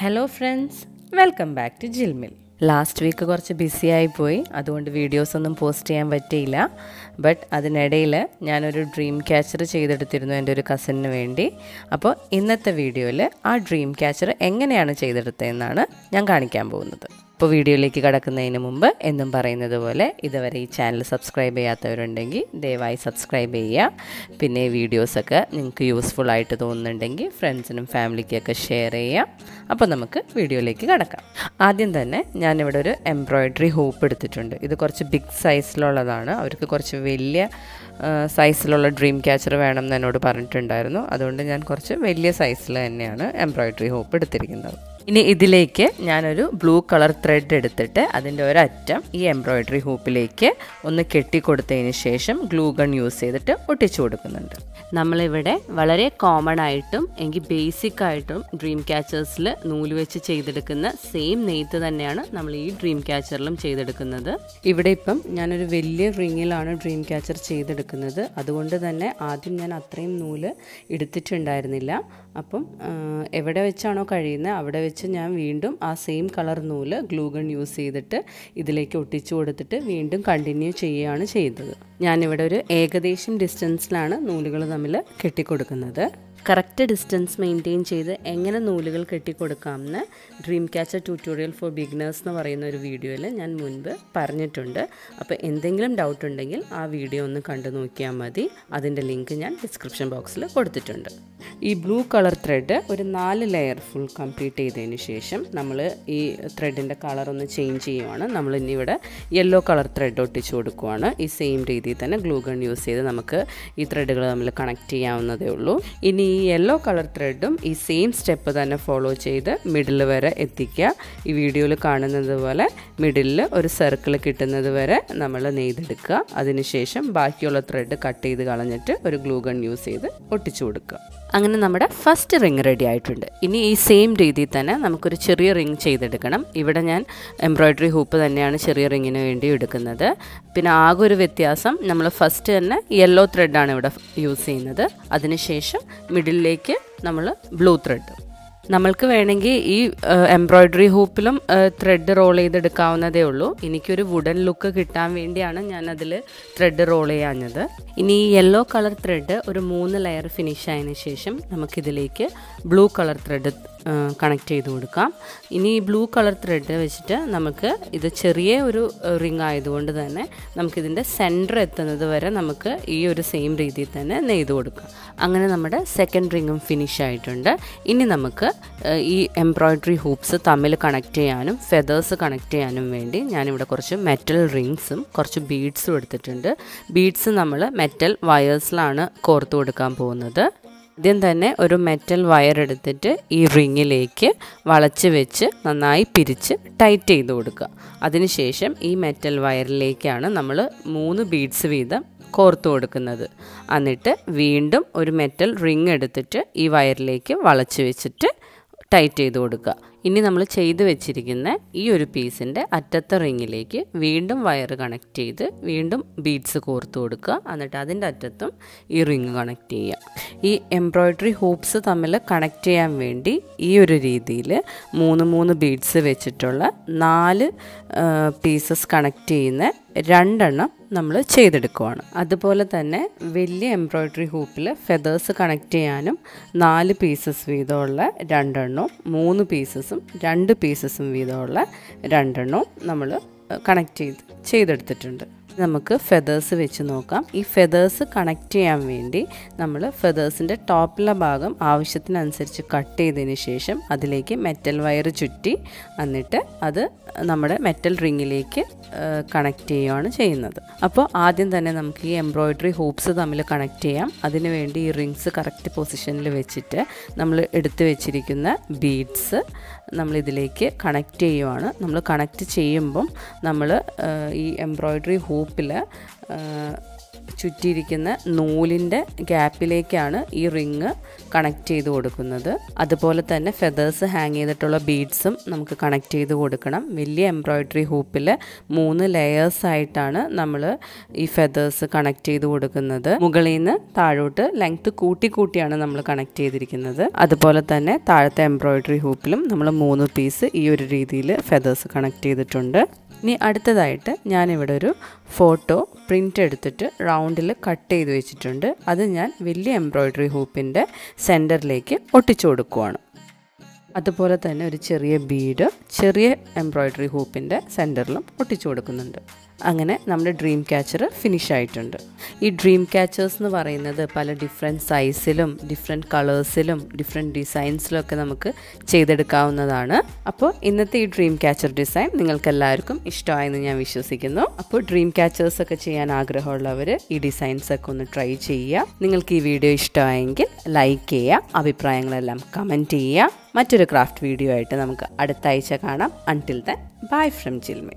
Hello friends welcome back to Jhilmil last week കുറച്ച് busy ആയിപ്പോയി അതുകൊണ്ട് വീഡിയോസ് ഒന്നും പോസ്റ്റ് ചെയ്യാൻ പറ്റിയില്ല. ബട്ട് അതിനിടയിൽ ഞാനൊരു ഡ്രീം ക്യാച്ചർ ചെയ്തെടുത്തിരുന്നു എന്റെ ഒരു കസിന് വേണ്ടി. അപ്പോൾ ഇന്നത്തെ വീഡിയോയിൽ ആ ഡ്രീം ക്യാച്ചർ എങ്ങനെയാണ് ചെയ്തെടുത്തതെന്നാണ് ഞാൻ കാണിക്കാൻ പോകുന്നത്. അപ്പോൾ വീഡിയോയിലേക്ക് കടക്കുന്നതിന് മുമ്പ് എന്നും പറയുന്നത് പോലെ ഇതുവരെ ഈ ചാനൽ സബ്സ്ക്രൈബ് ചെയ്യാത്തവരുണ്ടെങ്കിൽ ദയവായി സബ്സ്ക്രൈബ് ചെയ്യുക. പിന്നെ വീഡിയോസൊക്കെ നിങ്ങൾക്ക് യൂസ്ഫുൾ ആയിട്ട് തോന്നുന്നുണ്ടെങ്കിൽ ഫ്രണ്ട്സിനും ഫാമിലിക്കൊക്കെ ഷെയർ ചെയ്യാം അപ്പോൾ നമുക്ക് വീഡിയോയിലേക്ക് കടക്കാം. ആദ്യം തന്നെ ഞാനിവിടെ ഒരു എംബ്രോയ്ഡറി ഹൂപ്പ് എടുത്തിട്ടുണ്ട്. ഇത് കുറച്ച് ബിഗ് സൈസിലുള്ളതാണ് അവർക്ക് കുറച്ച് വലിയ സൈസിലുള്ള ഡ്രീം ക്യാച്ചർ വേണം എന്ന് എന്നോട് പറഞ്ഞിട്ടുണ്ടായിരുന്നു. അതുകൊണ്ട് ഞാൻ കുറച്ച് വലിയ സൈസിൽ തന്നെയാണ് എംബ്രോയ്ഡറി ഹൂപ്പ് എടുത്തിരിക്കുന്നത്. ഇനി ഇതിലേക്ക് ഞാനൊരു ബ്ലൂ കളർ ത്രെഡ് എടുത്തിട്ട് അതിന്റെ ഒരറ്റം ഈ എംബ്രോയ്ഡറി ഹൂപ്പിലേക്ക് ഒന്ന് കെട്ടിക്കൊടുത്തതിന് ശേഷം ഗ്ലൂ ഗൺ യൂസ് ചെയ്തിട്ട് ഒട്ടിച്ചു കൊടുക്കുന്നുണ്ട്. നമ്മളിവിടെ വളരെ കോമൺ ആയിട്ടും എങ്കിൽ ബേസിക് ആയിട്ടും ഡ്രീം ക്യാച്ചേഴ്സിൽ നൂൽ വെച്ച് ചെയ്തെടുക്കുന്ന സെയിം നെയ്ത്ത് തന്നെയാണ് നമ്മൾ ഈ ഡ്രീം ക്യാച്ചറിലും ചെയ്തെടുക്കുന്നത്. ഇവിടെ ഇപ്പം ഞാനൊരു വലിയ റിങ്ങിലാണ് ഡ്രീം ക്യാച്ചർ ചെയ്തെടുക്കുന്നത്. അതുകൊണ്ട് തന്നെ ആദ്യം ഞാൻ അത്രയും നൂൽ എടുത്തിട്ടുണ്ടായിരുന്നില്ല. അപ്പം എവിടെ വെച്ചാണോ കഴിയുന്നത് അവിടെ വെച്ച് ഞാൻ വീണ്ടും ആ സെയിം കളർ നൂൽ ഗ്ലൂഗൺ യൂസ് ചെയ്തിട്ട് ഇതിലേക്ക് ഒട്ടിച്ചു കൊടുത്തിട്ട് വീണ്ടും കണ്ടിന്യൂ ചെയ്യുകയാണ് ചെയ്തത്. ഞാനിവിടെ ഒരു ഏകദേശം ഡിസ്റ്റൻസിലാണ് നൂലുകൾ തമ്മിൽ കെട്ടിക്കൊടുക്കുന്നത്. കറക്റ്റ് ഡിസ്റ്റൻസ് മെയിന്റെയിൻ ചെയ്ത് എങ്ങനെ നൂലുകൾ കെട്ടിക്കൊടുക്കാമെന്ന് dream catcher tutorial for beginners എന്ന് പറയുന്ന ഒരു വീഡിയോയിൽ ഞാൻ മുൻപ് പറഞ്ഞിട്ടുണ്ട്. അപ്പോൾ എന്തെങ്കിലും ഡൗട്ട് ഉണ്ടെങ്കിൽ ആ വീഡിയോ ഒന്ന് കണ്ടു നോക്കിയാൽ മതി. അതിന്റെ ലിങ്ക് ഞാൻ ഡിസ്ക്രിപ്ഷൻ ബോക്സിൽ കൊടുത്തിട്ടുണ്ട്. ഈ ബ്ലൂ കളർ ത്രെഡ് ഒരു നാല് ലെയർ ഫുൾ കംപ്ലീറ്റ് ചെയ്തതിന് ശേഷം നമ്മൾ ഈ ത്രെഡിന്റെ കളർ ഒന്ന് ചേഞ്ച് ചെയ്യുവാണ്. നമ്മൾ ഇനി ഇവിടെ യെല്ലോ കളർ ത്രെഡ് ഒട്ടിച്ചു കൊടുക്കുവാണ്. ഈ സെയിം രീതിയിൽ തന്നെ ഗ്ലൂ ഗൺ യൂസ് ചെയ്ത് നമുക്ക് ഈ ത്രെഡുകൾ തമ്മിൽ കണക്ട് ചെയ്യാവുന്നതേ ഉള്ളൂ. ഇനി ഈ യെല്ലോ കളർ ത്രെഡും ഈ സെയിം സ്റ്റെപ്പ് തന്നെ ഫോളോ ചെയ്ത് മിഡിൽ വരെ എത്തിക്കുക. ഈ വീഡിയോയിൽ കാണുന്നത് പോലെ മിഡിലിൽ ഒരു സർക്കിൾ കിട്ടുന്നത് വരെ നമ്മൾ നെയ്തെടുക്കുക. അതിനുശേഷം ബാക്കിയുള്ള ത്രെഡ് കട്ട് ചെയ്ത് കളഞ്ഞിട്ട് ഒരു ഗ്ലൂ ഗൺ യൂസ് ചെയ്ത് ഒട്ടിച്ചു കൊടുക്കുക. അങ്ങനെ നമ്മുടെ ഫസ്റ്റ് റിങ് റെഡി ആയിട്ടുണ്ട്. ഇനി ഈ സെയിം രീതിയിൽ തന്നെ നമുക്കൊരു ചെറിയ റിങ് ചെയ്തെടുക്കണം. ഇവിടെ ഞാൻ എംബ്രോയ്ഡറി ഹൂപ്പ് തന്നെയാണ് ചെറിയ റിങ്ങിന് വേണ്ടി എടുക്കുന്നത്. പിന്നെ ആകെ ഒരു വ്യത്യാസം നമ്മൾ ഫസ്റ്റ് തന്നെ യെല്ലോ ത്രെഡാണ് ഇവിടെ യൂസ് ചെയ്യുന്നത്. അതിനുശേഷം മിഡിലിലേക്ക് നമ്മൾ ബ്ലൂ ത്രെഡ് നമ്മൾക്ക് വേണമെങ്കിൽ ഈ എംബ്രോയ്ഡറി ഹൂപ്പിലും ത്രെഡ് റോൾ ചെയ്തെടുക്കാവുന്നതേ ഉള്ളൂ. എനിക്കൊരു വുഡൻ ലുക്ക് കിട്ടാൻ വേണ്ടിയാണ് ഞാൻ അതിൽ ത്രെഡ് റോൾ ചെയ്യാഞ്ഞത്. ഇനി ഈ യെല്ലോ കളർ ത്രെഡ് ഒരു മൂന്ന് ലെയർ ഫിനിഷ് ആയതിനു ശേഷം നമുക്കിതിലേക്ക് ബ്ലൂ കളർ ത്രെഡ് കണക്ട് ചെയ്ത് കൊടുക്കാം. ഇനി ഈ ബ്ലൂ കളർ ത്രെഡ് വെച്ചിട്ട് നമുക്ക് ഇത് ചെറിയ ഒരു റിംഗ് ആയതുകൊണ്ട് തന്നെ നമുക്കിതിന്റെ സെന്റർ എത്തുന്നത് വരെ നമുക്ക് ഈ ഒരു സെയിം രീതിയിൽ തന്നെ നെയ്ത് കൊടുക്കാം. അങ്ങനെ നമ്മുടെ സെക്കൻഡ് റിങ്ങും ഫിനിഷ് ആയിട്ടുണ്ട്. ഇനി നമുക്ക് ഈ എംബ്രോയ്ഡറി ഹൂപ്സ് തമ്മിൽ കണക്ട് ചെയ്യാനും ഫെതേഴ്സ് കണക്ട് ചെയ്യാനും വേണ്ടി ഞാനിവിടെ കുറച്ച് മെറ്റൽ റിങ്സും കുറച്ച് ബീഡ്സും എടുത്തിട്ടുണ്ട്. ബീഡ്സ് നമ്മൾ മെറ്റൽ വയേഴ്സിലാണ് കോർത്ത് കൊടുക്കാൻ പോകുന്നത്. ആദ്യം തന്നെ ഒരു മെറ്റൽ വയർ എടുത്തിട്ട് ഈ റിങ്ങിലേക്ക് വളച്ച് വെച്ച് നന്നായി പിരിച്ച് ടൈറ്റ് ചെയ്ത് കൊടുക്കുക. അതിനുശേഷം ഈ മെറ്റൽ വയറിലേക്കാണ് നമ്മൾ മൂന്ന് ബീഡ്സ് വീതം കോർത്തു കൊടുക്കുന്നത്. എന്നിട്ട് വീണ്ടും ഒരു മെറ്റൽ റിങ് എടുത്തിട്ട് ഈ വയറിലേക്ക് വളച്ച് വെച്ചിട്ട് ടൈറ്റ് ചെയ്ത് കൊടുക്കുക. ഇനി നമ്മൾ ചെയ്ത് വെച്ചിരിക്കുന്ന ഈ ഒരു പീസിന്റെ അറ്റത്തെ റിങ്ങിലേക്ക് വീണ്ടും വയർ കണക്ട് ചെയ്ത് വീണ്ടും ബീഡ്സ് കോർത്ത് കൊടുക്കുക. എന്നിട്ട് അതിന്റെ അറ്റത്തും ഈ റിങ് കണക്ട് ചെയ്യുക. ഈ എംബ്രോയ്ഡറി ഹൂപ്സ് തമ്മിൽ കണക്ട് ചെയ്യാൻ വേണ്ടി ഈ ഒരു രീതിയിൽ മൂന്ന് മൂന്ന് ബീഡ്സ് വെച്ചിട്ടുള്ള നാല് പീസസ് കണക്ട് ചെയ്യുന്ന രണ്ടെണ്ണം നമ്മൾ ചെയ്തെടുക്കുവാണ്. അതുപോലെ തന്നെ വലിയ എംബ്രോയ്ഡറി ഹൂപ്പിൽ ഫെതേഴ്സ് കണക്ട് ചെയ്യാനും നാല് പീസസ് വീതമുള്ള രണ്ടെണ്ണവും മൂന്ന് പീസസും രണ്ട് പീസസും വീതമുള്ള രണ്ടെണ്ണവും നമ്മൾ കണക്ട് ചെയ്ത് ചെയ്തെടുത്തിട്ടുണ്ട്. നമുക്ക് ഫെതേഴ്സ് വെച്ച് നോക്കാം. ഈ ഫെതേഴ്സ് കണക്ട് ചെയ്യാൻ വേണ്ടി നമ്മൾ ഫെതേഴ്സിന്റെ ടോപ്പിലെ ഭാഗം ആവശ്യത്തിനനുസരിച്ച് കട്ട് ചെയ്തതിന് ശേഷം അതിലേക്ക് മെറ്റൽ വയർ ചുറ്റി എന്നിട്ട് അത് നമ്മുടെ മെറ്റൽ റിങ്ങിലേക്ക് കണക്ട് ചെയ്യുകയാണ് ചെയ്യുന്നത്. അപ്പോൾ ആദ്യം തന്നെ നമുക്ക് ഈ എംബ്രോയിഡറി ഹൂപ്സ് തമ്മിൽ കണക്ട് ചെയ്യാം. അതിനുവേണ്ടി ഈ റിങ്സ് കറക്റ്റ് പൊസിഷനിൽ വെച്ചിട്ട് നമ്മൾ എടുത്തു വെച്ചിരിക്കുന്ന ബീഡ്സ് നമ്മളിതിലേക്ക് കണക്റ്റ് ചെയ്യുവാണ്. നമ്മൾ കണക്റ്റ് ചെയ്യുമ്പം നമ്മൾ ഈ എംബ്രോയ്ഡറി ഹൂപ്പിൽ ചുറ്റിയിരിക്കുന്ന നൂലിന്റെ ഗ്യാപ്പിലേക്കാണ് ഈ റിങ് കണക്ട് ചെയ്ത് കൊടുക്കുന്നത്. അതുപോലെ തന്നെ ഫെദേഴ്സ് ഹാങ് ചെയ്തിട്ടുള്ള ബീഡ്സും നമുക്ക് കണക്ട് ചെയ്ത് കൊടുക്കണം. വലിയ എംബ്രോയ്ഡറി ഹൂപ്പിൽ മൂന്ന് ലെയേഴ്സ് ആയിട്ടാണ് നമ്മൾ ഈ ഫെദേഴ്സ് കണക്ട് ചെയ്ത് കൊടുക്കുന്നത്. മുകളിൽ നിന്ന് താഴോട്ട് ലെങ്ത് കൂട്ടി കൂട്ടിയാണ് നമ്മൾ കണക്ട് ചെയ്തിരിക്കുന്നത്. അതുപോലെ തന്നെ താഴത്തെ എംബ്രോയ്ഡറി ഹൂപ്പിലും നമ്മൾ മൂന്ന് പീസ് ഈ ഒരു രീതിയിൽ ഫെദേഴ്സ് കണക്ട് ചെയ്തിട്ടുണ്ട്. ഇനി അടുത്തതായിട്ട് ഞാനിവിടെ ഒരു ഫോട്ടോ പ്രിന്റ് എടുത്തിട്ട് റൗണ്ടിൽ കട്ട് ചെയ്ത് വെച്ചിട്ടുണ്ട്. അത് ഞാൻ വലിയ എംബ്രോയ്ഡറി ഹൂപ്പിന്റെ സെന്ററിലേക്ക് ഒട്ടിച്ചു കൊടുക്കുവാണ്. അതുപോലെ തന്നെ ഒരു ചെറിയ ബീഡ് ചെറിയ എംബ്രോയ്ഡറി ഹൂപ്പിന്റെ സെന്ററിലും ഒട്ടിച്ചു കൊടുക്കുന്നുണ്ട്. അങ്ങനെ നമ്മുടെ ഡ്രീം ക്യാച്ചർ ഫിനിഷ് ആയിട്ടുണ്ട്. ഈ ഡ്രീം ക്യാച്ചേഴ്സ് എന്ന് പറയുന്നത് പല ഡിഫറെന്റ് സൈസിലും ഡിഫറെന്റ് കളേഴ്സിലും ഡിഫറെന്റ് ഡിസൈൻസിലും ഒക്കെ നമുക്ക് ചെയ്തെടുക്കാവുന്നതാണ്. അപ്പോൾ ഇന്നത്തെ ഈ ഡ്രീം ക്യാച്ചർ ഡിസൈൻ നിങ്ങൾക്ക് എല്ലാവർക്കും ഇഷ്ടമായെന്ന് ഞാൻ വിശ്വസിക്കുന്നു. അപ്പോൾ ഡ്രീം ക്യാച്ചേഴ്സ് ഒക്കെ ചെയ്യാൻ ആഗ്രഹമുള്ളവർ ഈ ഡിസൈൻസ് ഒക്കെ ഒന്ന് ട്രൈ ചെയ്യുക. നിങ്ങൾക്ക് ഈ വീഡിയോ ഇഷ്ടമായെങ്കിൽ ലൈക്ക് ചെയ്യുക അഭിപ്രായങ്ങളെല്ലാം കമന്റ് ചെയ്യുക. മറ്റൊരു ക്രാഫ്റ്റ് വീഡിയോ ആയിട്ട് നമുക്ക് അടുത്ത ആഴ്ച കാണാം. Until then bye from Jhilmil